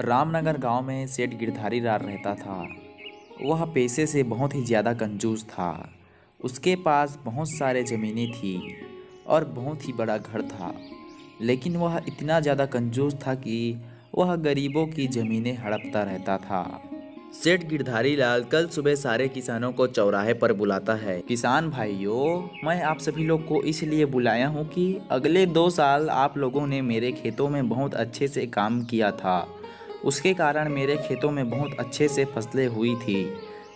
रामनगर गाँव में सेठ गिरधारी लाल रहता था। वह पैसे से बहुत ही ज़्यादा कंजूस था। उसके पास बहुत सारे ज़मीनें थी और बहुत ही बड़ा घर था। लेकिन वह इतना ज़्यादा कंजूस था कि वह गरीबों की ज़मीनें हड़पता रहता था। सेठ गिरधारी लाल कल सुबह सारे किसानों को चौराहे पर बुलाता है। किसान भाइयों, मैं आप सभी लोग को इसलिए बुलाया हूँ कि अगले दो साल आप लोगों ने मेरे खेतों में बहुत अच्छे से काम किया था। उसके कारण मेरे खेतों में बहुत अच्छे से फ़सलें हुई थी।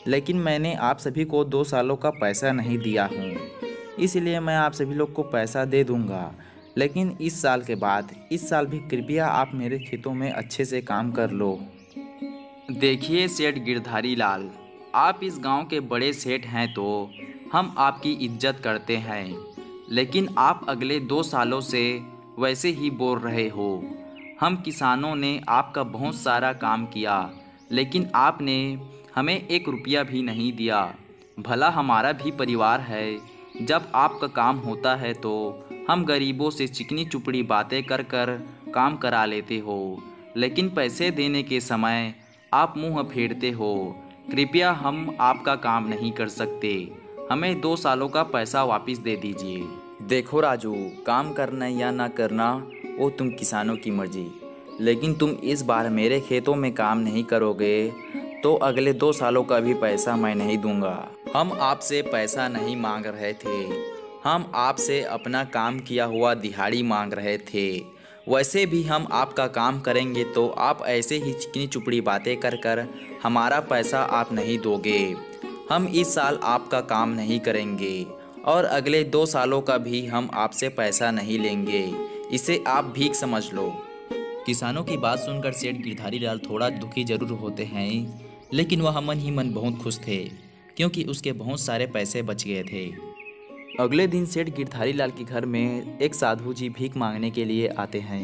लेकिन मैंने आप सभी को दो सालों का पैसा नहीं दिया हूँ। इसलिए मैं आप सभी लोग को पैसा दे दूँगा। लेकिन इस साल के बाद, इस साल भी कृपया आप मेरे खेतों में अच्छे से काम कर लो। देखिए सेठ गिरधारी लाल, आप इस गाँव के बड़े सेठ हैं तो हम आपकी इज़्ज़त करते हैं। लेकिन आप अगले दो सालों से वैसे ही बोल रहे हो। हम किसानों ने आपका बहुत सारा काम किया, लेकिन आपने हमें एक रुपया भी नहीं दिया। भला हमारा भी परिवार है। जब आपका काम होता है तो हम गरीबों से चिकनी चुपड़ी बातें कर कर काम करा लेते हो। लेकिन पैसे देने के समय आप मुँह फेरते हो। कृपया हम आपका काम नहीं कर सकते। हमें दो सालों का पैसा वापस दे दीजिए। देखो राजू, काम करना या ना करना, वो तुम किसानों की मर्ज़ी। लेकिन तुम इस बार मेरे खेतों में काम नहीं करोगे तो अगले दो सालों का भी पैसा मैं नहीं दूँगा। हम आपसे पैसा नहीं मांग रहे थे। हम आपसे अपना काम किया हुआ दिहाड़ी मांग रहे थे। वैसे भी हम आपका काम करेंगे तो आप ऐसे ही चिकनी चुपड़ी बातें कर कर हमारा पैसा आप नहीं दोगे। हम इस साल आपका काम नहीं करेंगे। और अगले दो सालों का भी हम आपसे पैसा नहीं लेंगे। इसे आप भीख समझ लो। किसानों की बात सुनकर सेठ गिरधारी लाल थोड़ा दुखी ज़रूर होते हैं, लेकिन वह मन ही मन बहुत खुश थे, क्योंकि उसके बहुत सारे पैसे बच गए थे। अगले दिन सेठ गिरधारी लाल के घर में एक साधु जी भीख मांगने के लिए आते हैं।